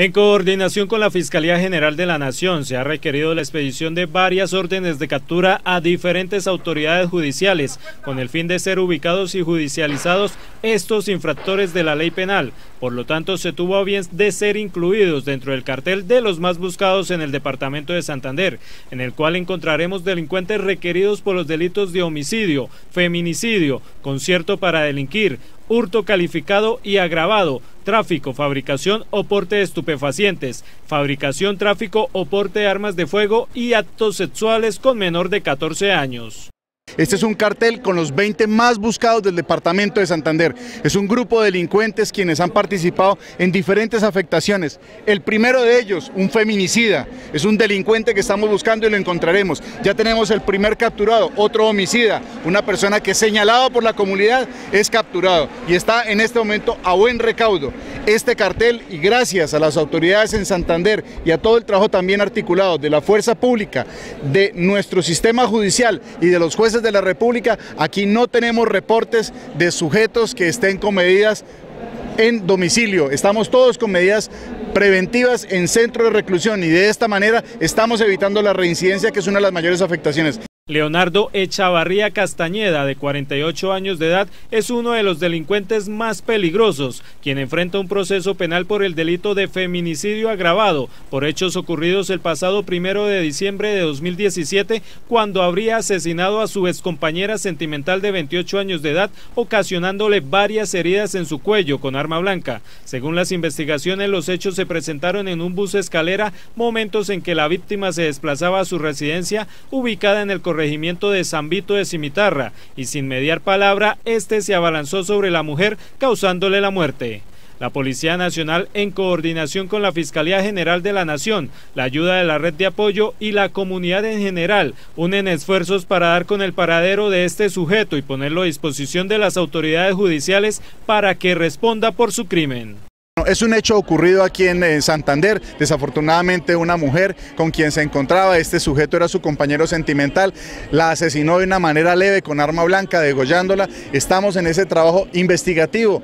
En coordinación con la Fiscalía General de la Nación, se ha requerido la expedición de varias órdenes de captura a diferentes autoridades judiciales, con el fin de ser ubicados y judicializados estos infractores de la ley penal. Por lo tanto, se tuvo a bien de ser incluidos dentro del cartel de los más buscados en el departamento de Santander, en el cual encontraremos delincuentes requeridos por los delitos de homicidio, feminicidio, concierto para delinquir, hurto calificado y agravado, tráfico, fabricación o porte de estupefacientes, fabricación, tráfico o porte de armas de fuego y actos sexuales con menor de 14 años. Este es un cartel con los 20 más buscados del departamento de Santander. Es un grupo de delincuentes quienes han participado en diferentes afectaciones. El primero de ellos, un feminicida, es un delincuente que estamos buscando y lo encontraremos. Ya tenemos el primer capturado, otro homicida, una persona que señalado por la comunidad es capturado y está en este momento a buen recaudo. Este cartel y gracias a las autoridades en Santander y a todo el trabajo también articulado de la fuerza pública, de nuestro sistema judicial y de los jueces de de la República, aquí no tenemos reportes de sujetos que estén con medidas en domicilio. Estamos todos con medidas preventivas en centro de reclusión y de esta manera estamos evitando la reincidencia que es una de las mayores afectaciones. Leonardo Echavarría Castañeda, de 48 años de edad, es uno de los delincuentes más peligrosos, quien enfrenta un proceso penal por el delito de feminicidio agravado por hechos ocurridos el pasado primero de diciembre de 2017, cuando habría asesinado a su excompañera sentimental de 28 años de edad, ocasionándole varias heridas en su cuello con arma blanca. Según las investigaciones, los hechos se presentaron en un bus escalera, momentos en que la víctima se desplazaba a su residencia ubicada en el corredor regimiento de San Vito de Cimitarra y sin mediar palabra, este se abalanzó sobre la mujer causándole la muerte. La Policía Nacional, en coordinación con la Fiscalía General de la Nación, la ayuda de la red de apoyo y la comunidad en general, unen esfuerzos para dar con el paradero de este sujeto y ponerlo a disposición de las autoridades judiciales para que responda por su crimen. Es un hecho ocurrido aquí en, Santander, desafortunadamente una mujer con quien se encontraba, este sujeto era su compañero sentimental, la asesinó de una manera leve con arma blanca, degollándola, estamos en ese trabajo investigativo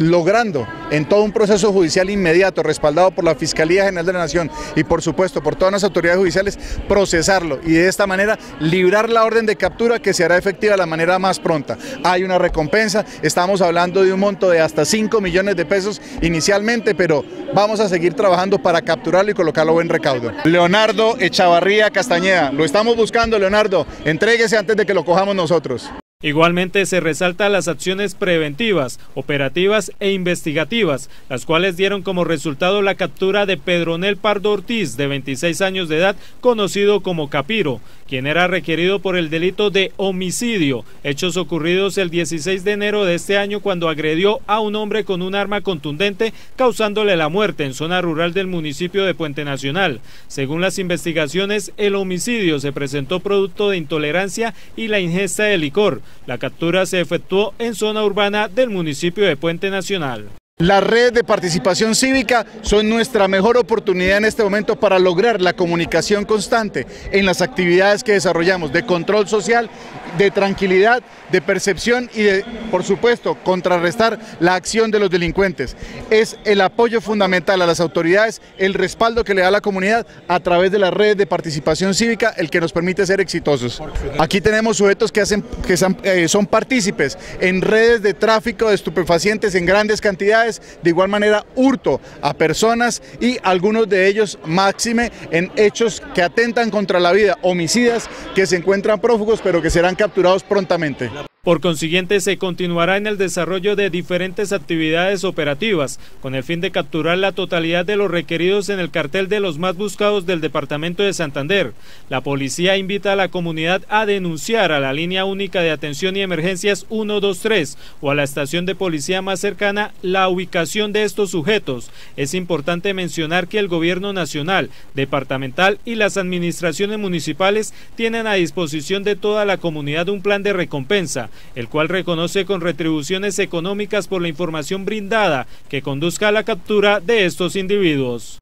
logrando en todo un proceso judicial inmediato, respaldado por la Fiscalía General de la Nación y por supuesto por todas las autoridades judiciales, procesarlo y de esta manera librar la orden de captura que se hará efectiva de la manera más pronta. Hay una recompensa, estamos hablando de un monto de hasta 5 millones de pesos inicialmente, pero vamos a seguir trabajando para capturarlo y colocarlo buen recaudo. Leonardo Echavarría Castañeda, lo estamos buscando Leonardo, entréguese antes de que lo cojamos nosotros. Igualmente se resalta las acciones preventivas, operativas e investigativas, las cuales dieron como resultado la captura de Pedronel Pardo Ortiz, de 26 años de edad, conocido como Capiro, quien era requerido por el delito de homicidio, hechos ocurridos el 16 de enero de este año cuando agredió a un hombre con un arma contundente, causándole la muerte en zona rural del municipio de Puente Nacional. Según las investigaciones, el homicidio se presentó producto de intolerancia y la ingesta de licor. La captura se efectuó en zona urbana del municipio de Puente Nacional. La red de participación cívica son nuestra mejor oportunidad en este momento para lograr la comunicación constante en las actividades que desarrollamos de control social, de tranquilidad, de percepción y de, por supuesto, contrarrestar la acción de los delincuentes. Es el apoyo fundamental a las autoridades, el respaldo que le da la comunidad a través de la red de participación cívica, el que nos permite ser exitosos. Aquí tenemos sujetos que, hacen, que son, eh, son partícipes en redes de tráfico de estupefacientes en grandes cantidades de igual manera hurto a personas y algunos de ellos máxime en hechos que atentan contra la vida, homicidas que se encuentran prófugos pero que serán capturados prontamente. Por consiguiente, se continuará en el desarrollo de diferentes actividades operativas, con el fin de capturar la totalidad de los requeridos en el cartel de los más buscados del departamento de Santander. La policía invita a la comunidad a denunciar a la línea única de atención y emergencias 123 o a la estación de policía más cercana la ubicación de estos sujetos. Es importante mencionar que el gobierno nacional, departamental y las administraciones municipales tienen a disposición de toda la comunidad un plan de recompensa el cual reconoce con retribuciones económicas por la información brindada que conduzca a la captura de estos individuos.